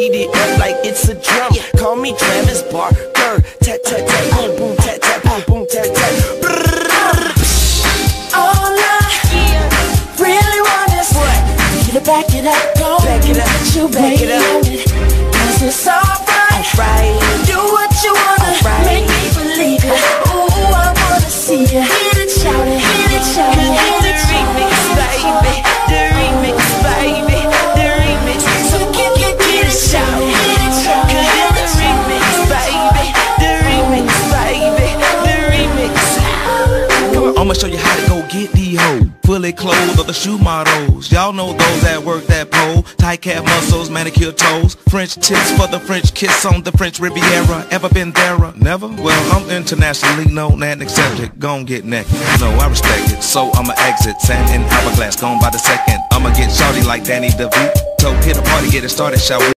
beat it up like it's a drum. Call me Travis Barker. Tat tat tat, boom boom tat tat, boom boom tat tat. All I really want is what? You to back it up, go Back it up, You back it up. cause it's alright I'ma show you how to go get the hoe. Fully clothed or the shoe models. Y'all know those that work that pole. Tight calf muscles, manicure toes. French tips for the French kiss on the French Riviera. Ever been there? Never? Well, I'm internationally known and accepted. Gon' get naked. No, I respect it. So I'ma exit. Sand in hourglass, gone by the second. I'ma get shawty like Danny DeVito. Hit a party, get it started, shall we?